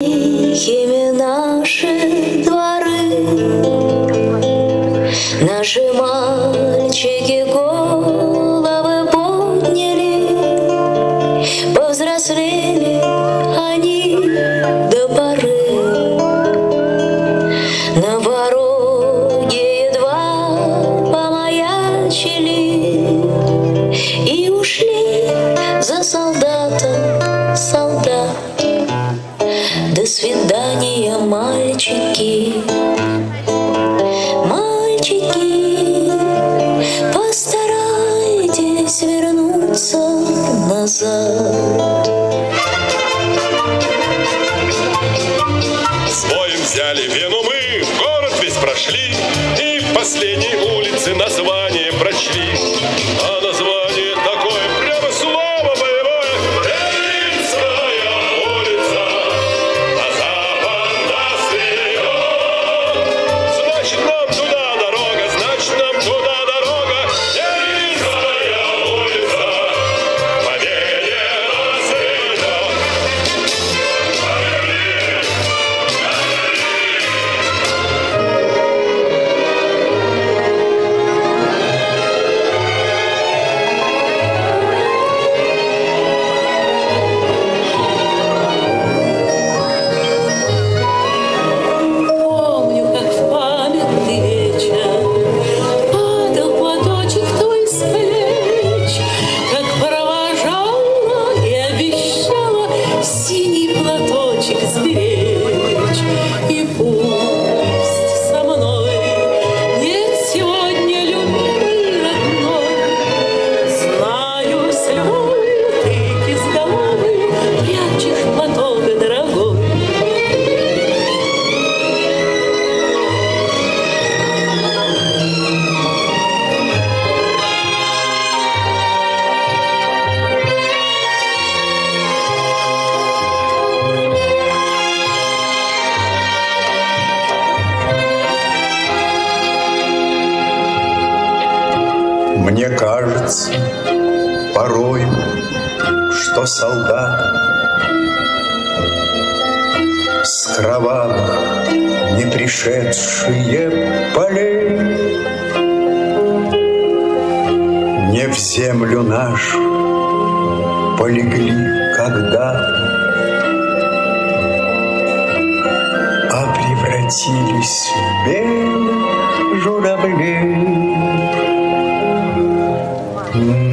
Тихими наши дворы, Наши мальчики головы подняли, Повзрослели свидания, мальчики. Мальчики, постарайтесь вернуться назад. С боем взяли Вену мы, город весь прошли И последней улице название прочли Мне кажется, порой, что солдат С кровавых не пришедшие полей Не в землю нашу полегли когда А превратились в белых журавлей Mm-hmm.